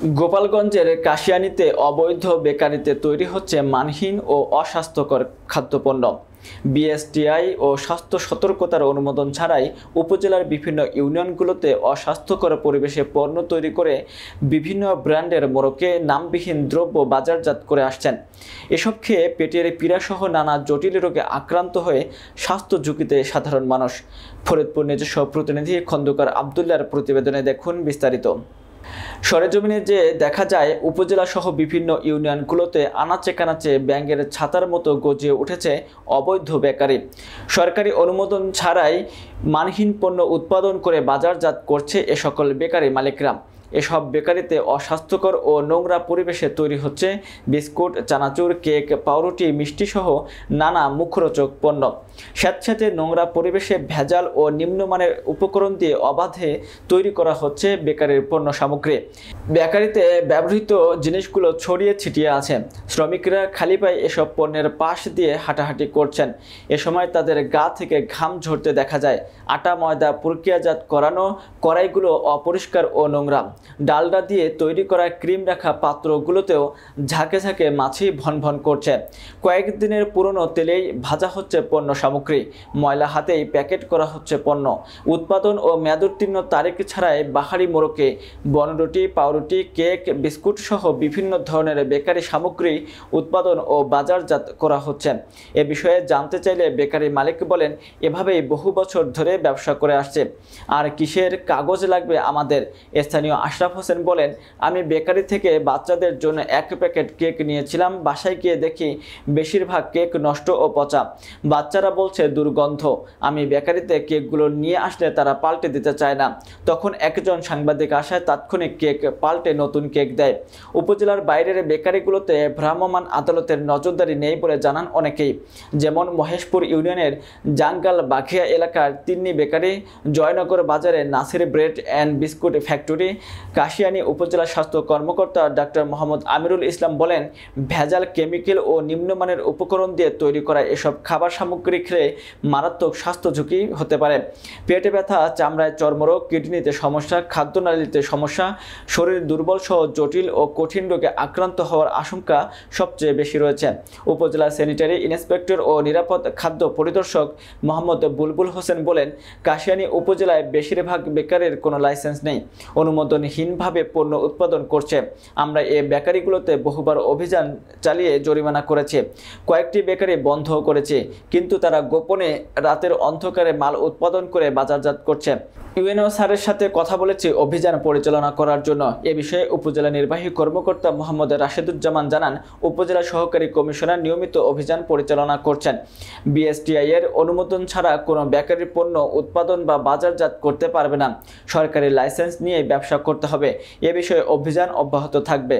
গোপালগঞ্জের কাশিয়ানিতে অবৈধ বেকারিতে তৈরি হচ্ছে মানহীন ও অস্বাস্থ্যকর খাদ্যপণ্য। বিএসটিআই ও স্বাস্থ্য সতর্কতার অনুমোদন ছাড়াই উপজেলার বিভিন্ন ইউনিয়নগুলোতে অস্বাস্থ্যকর পরিবেশে পণ্য তৈরি করে বিভিন্ন ব্র্যান্ডের মোড়কে নামবিহীন দ্রব্য বাজারজাত করে আসছেন। এসব খেয়ে পেটের পীড়াসহ নানা জটিল রোগে আক্রান্ত হয়ে স্বাস্থ্য ঝুঁকিতে সাধারণ মানুষ। ফরিদপুর নিজস্ব প্রতিনিধি খন্দকার আবদুল্লার প্রতিবেদনে দেখুন বিস্তারিত। সরেজমিনে যে দেখা যায় উপজেলা সহ বিভিন্ন ইউনিয়নগুলোতে আনাচে কানাচে ব্যাঙের ছাতার মতো গজিয়ে উঠেছে অবৈধ বেকারি। সরকারি অনুমোদন ছাড়াই মানহীন পণ্য উৎপাদন করে বাজারজাত করছে এ সকল বেকারি মালিকরা। এসব বেকারিতে অস্বাস্থ্যকর ও নোংরা পরিবেশে তৈরি হচ্ছে বিস্কুট, চানাচুর, কেক, পাউরুটি মিষ্টি সহ নানা মুখরোচক পণ্য। স্যাঁতস্যাঁতে নোংরা পরিবেশে ভেজাল ও নিম্নমানের উপকরণ দিয়ে অবাধে তৈরি করা হচ্ছে বেকারির পণ্য সামগ্রী। বেকারিতে ব্যবহৃত জিনিসগুলো ছড়িয়ে ছিটিয়ে আছে। শ্রমিকরা খালি পায়ে এসব পণ্যের পাশ দিয়ে হাঁটাহাঁটি করছেন। এ সময় তাদের গা থেকে ঘাম ঝরতে দেখা যায়। আটা, ময়দা, প্রক্রিয়াজাত করানো কড়াইগুলো অপরিষ্কার ও নোংরা। ডালডা দিয়ে তৈরি করা ক্রিম রাখা পাত্রগুলোতেও ঝাঁকে ঝাঁকে মাছি ভন ভন করছে। কয়েকদিনের পুরনো তেলেই ভাজা হচ্ছে পণ্য সামগ্রী। ময়লা হাতেই প্যাকেট করা হচ্ছে পণ্য। উৎপাদন ও মেয়াদোত্তীর্ণ তারিখ ছাড়াই বাহারি মোড়কে বনরুটি, পাউরুটি, কেক, বিস্কুট সহ বিভিন্ন ধরনের বেকারি সামগ্রী উৎপাদন ও বাজারজাত করা হচ্ছে। এ বিষয়ে জানতে চাইলে বেকারি মালিক বলেন, এভাবেই বহু বছর ধরে ব্যবসা করে আসছে। আর কিসের কাগজ লাগবে আমাদের? স্থানীয় আশরাফ হোসেন বলেন, আমি বেকারি থেকে বাচ্চাদের জন্য এক প্যাকেট কেক নিয়েছিলাম, বাসায় গিয়ে দেখি বেশিরভাগ কেক নষ্ট ও পচা। বাচ্চারা বলছে, দুর্গন্ধ। আমি বেকারিতে কেকগুলো নিয়ে আসলে তারা পাল্টে দিতে চায় না। তখন একজন সাংবাদিক আসায় তাৎক্ষণিক কেক পাল্টে নতুন কেক দেয়। উপজেলার বাইরের বেকারিগুলোতে ভ্রাম্যমাণ আদালতের নজরদারি নেই বলে জানান অনেকেই। যেমন মহেশপুর ইউনিয়নের জাঙ্গাল বাঘিয়া এলাকার তিন্নি বেকারি, জয়নগর বাজারে Nasir bread and biscuit factory Kashiani উপজেলা স্বাস্থ্য কর্মকর্তা ডাক্তার মোহাম্মদ আমিরুল ইসলাম বলেন, ভেজাল কেমিক্যাল ও নিম্নমানের উপকরণ দিয়ে তৈরি করা এসব খাবার সামগ্রী খেলে মারাত্মক স্বাস্থ্য ঝুঁকি হতে পারে। পেটে ব্যথা, চামড়ায় চর্মরোগ, কিডনিতে সমস্যা, খাদ্যনালীতে সমস্যা, শরীর দুর্বল সহ জটিল ও কঠিন রোগে আক্রান্ত হওয়ার আশঙ্কা সবচেয়ে বেশি রয়েছে। উপজেলা স্যানিটারি ইন্সপেক্টর ও নিরাপদ খাদ্য পরিদর্শক মোহাম্মদ বুলবুল হোসেন বলেন, কাশিয়ানী উপজেলায় বেশিরভাগ বেকারের কোনো লাইসেন্স নেই। অনুমোদনহীনভাবে পণ্য উৎপাদন করছে। আমরা এ বেকারিগুলোতে বহুবার অভিযান চালিয়ে জরিমানা করেছে। কয়েকটি বেকারি বন্ধ করেছে, কিন্তু তারা গোপনে রাতের অন্ধকারে মাল উৎপাদন করে বাজারজাত করছে। ইউএনও স্যারের সাথে কথা বলেছি অভিযান পরিচালনা করার জন্য। এ বিষয়ে উপজেলা নির্বাহী কর্মকর্তা মোহাম্মদ রাশেদুজ্জামান জানান, উপজেলা সহকারী কমিশনার নিয়মিত অভিযান পরিচালনা করছেন। বিএসটিআই এর অনুমোদন ছাড়া কোনো বেকারি পণ্য উৎপাদন বা বাজারজাত করতে পারবে না। সরকারি লাইসেন্স নিয়ে ব্যবসা করতে হবে। এ বিষয়ে অভিযান অব্যাহত থাকবে।